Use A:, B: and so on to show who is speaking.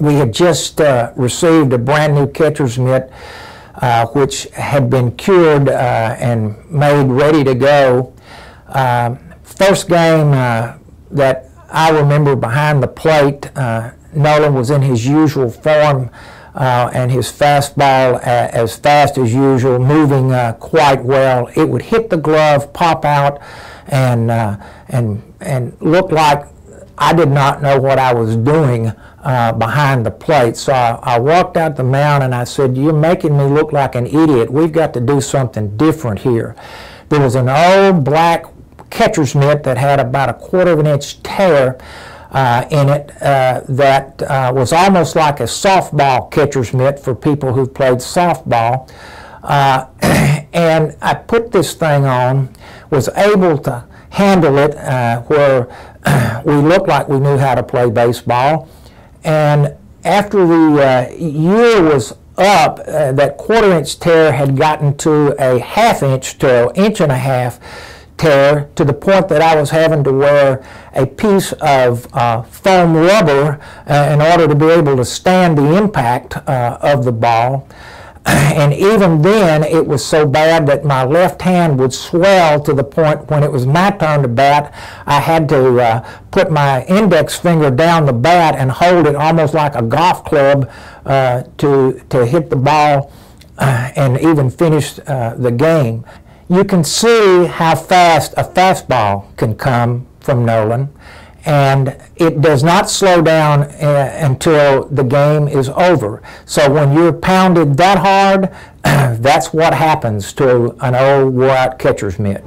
A: we had just uh, received a brand new catcher's mitt, uh, which had been cured uh, and made ready to go. Uh, first game uh, that I remember behind the plate, uh, Nolan was in his usual form. and his fastball as fast as usual, moving quite well. It would hit the glove, pop out, and and and look like I did not know what I was doing uh, behind the plate. So I, I, walked out the mound and I said, You're making me look like an idiot. We've got to do something different here. There was an old black catcher's mitt that had about a quarter of an inch tear. Uh, in it uh, that uh, was almost like a softball catcher's mitt for people who've played softball. Uh, and I put this thing on, was able to handle it uh, where we looked like we knew how to play baseball. And after the uh, year was up, uh, that quarter inch tear had gotten to a half inch to an inch and a half tear to the point that I was having to wear a piece of uh, foam rubber uh, in order to be able to stand the impact uh, of the ball. and even then it was so bad that my left hand would swell to the point when it was my turn to bat i had to uh, put my index finger down the bat and hold it almost like a golf club uh, to, to hit the ball uh, and even finish uh, the game. You can see how fast a fastball can come from nolan and it does not slow down uh, until the game is over. So when you're pounded that hard, that's what happens to an old wore out catcher's mitt.